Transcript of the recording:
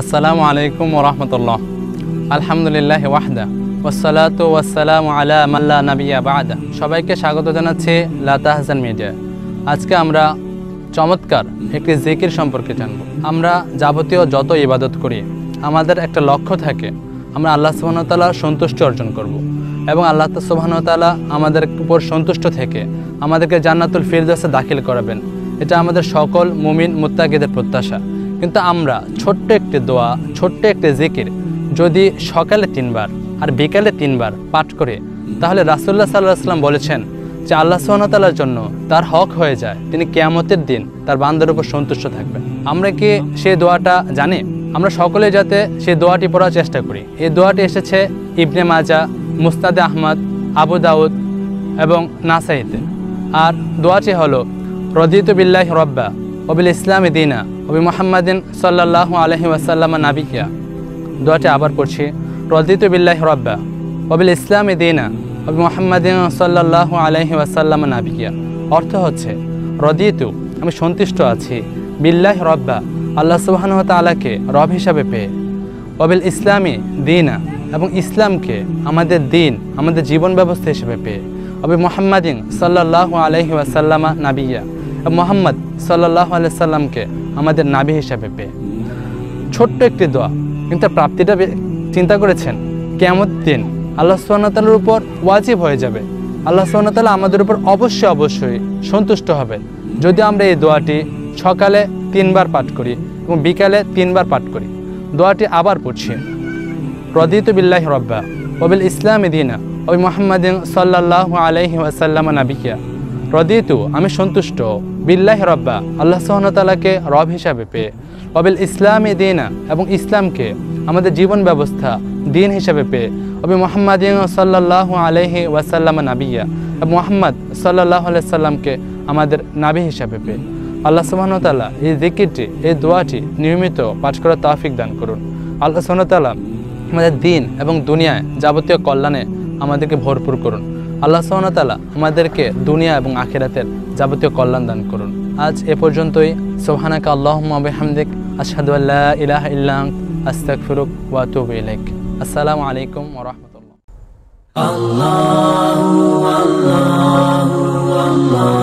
আসসালামু আলাইকুম ওরহমতুল্লাহ আলহামদুলিল্লাহ ওয়াহদা। ওসালাতু ওয়াসালাম আলা মাল্লা নাবিয়া বাদা। সবাইকে স্বাগত জানাচ্ছি লাতা হাসান মিডিয়া। আজকে আমরা চমৎকার একটি জিকির সম্পর্কে জানব। আমরা যাবতীয় যত ইবাদত করি, আমাদের একটা লক্ষ্য থাকে, আমরা আল্লাহ সুবাহতাল্লাহ সন্তুষ্টি অর্জন করব। এবং আল্লাহ সুবাহতাল্লাহ আমাদের উপর সন্তুষ্ট থেকে আমাদেরকে জান্নাতুল ফিরদাসে দাখিল করাবেন। এটা আমাদের সকল মুমিন মুত্তাকিদের প্রত্যাশা। কিন্তু আমরা ছোট্ট একটি দোয়া, ছোট্ট একটি জিকির যদি সকালে তিনবার আর বিকালে তিনবার পাঠ করে, তাহলে রাসুল্লাহ সাল্লাহ সাল্লাম বলেছেন যে আল্লাহ সোহানতালার জন্য তার হক হয়ে যায়, তিনি কেয়ামতের দিন তার বান্দার উপর সন্তুষ্ট থাকবেন। আমরা কি সেই দোয়াটা জানি? আমরা সকলে যাতে সেই দোয়াটি পড়ার চেষ্টা করি। এই দোয়াটি এসেছে ইবনে মাজা, মুস্তাদে আহমদ, আবু দাউদ এবং নাসাইতে। আর দোয়াটি হলো, রদিত বিল্লাহ রব্বা ওবিল ইসলাম দিনা। ওবি মোহাম্মদিন সাল্লাহ আলহি ওয়াসাল্লাম নাবিকিয়া। দোয়াটি আবার পড়ছি, রদিত বিল্লাহ রব্বা ওবিল ইসলাম দিনা ওবি মোহাম্মদিন সাল্লাহ আলহি ওয়াসাল্লাম নাবিকিয়া। অর্থ হচ্ছে, রদিতু, আমি সন্তুষ্ট আছি, বিল্লাহ রব্বা, আল্লাহ সুবাহন তালাকে রব হিসাবে পেয়ে। ওবিল ইসলামী দিনা, এবং ইসলামকে আমাদের দিন, আমাদের জীবন ব্যবস্থা হিসেবে পেয়ে। অবি মোহাম্মদিন সাল্লাহ আলহি ওয়াসাল্লামা নাবিয়া। মোহাম্মদ সাল্লাহ আলাইসাল্লামকে আমাদের নাবি হিসাবে পেয়ে। ছোট্ট একটি দোয়া। কিন্তু প্রাপ্তিটা চিন্তা করেছেন কেমন দিন আল্লাহ সুবাহতালার উপর ওয়াজিব হয়ে যাবে। আল্লাহ সুবাহতাল্লাহ আমাদের উপর অবশ্যই অবশ্যই সন্তুষ্ট হবেন যদি আমরা এই দোয়াটি সকালে তিনবার পাঠ করি এবং বিকালে তিনবার পাঠ করি। দোয়াটি আবার পড়ছি। রদিত বিল্লাহ রব্বা ওবিল ইসলাম দিনা ওই মোহাম্মদিন সাল্লাহ ওয়াসাল্লাম নাবিকিয়া। রদিতু, আমি সন্তুষ্ট। বিল্লাহ রব্বা, আল্লাহ সোহনতালাকে রব হিসাবে পেয়ে। অবিল ইসলাম দিনা, এবং ইসলামকে আমাদের জীবন ব্যবস্থা দিন হিসাবে পেয়ে। অবি মোহাম্মদিন সাল্লাহ আলাইহি ওয়াসাল্লাম নাবিয়া, এবং মোহাম্মদ সাল্লাহ সাল্লামকে আমাদের নাবি হিসাবে পেয়ে। আল্লাহ সুবাহতাল্লাহ এই জিকিরটি, এই দোয়াটি নিয়মিত পাঠ করার তাফিক দান করুন। আল্লাহ সুবাহতাল্লাহ আমাদের দিন এবং দুনিয়ায় যাবতীয় কল্যাণে আমাদেরকে ভরপুর করুন। আল্লাহ সোহানতালা আমাদেরকে দুনিয়া এবং আখেরাতের যাবতীয় কল্যাণ দান করুন। আজ এ পর্যন্তই। সোহানাকা আল্লাহ হামদিক আশহাদু আল্লাহ ইলাহ ইল্লাং আস্তাক ফিরুক ওয়াতুব ইলাইক। আসসালামু আলাইকুম ওরহমতুল্লাহ আল্লাহ.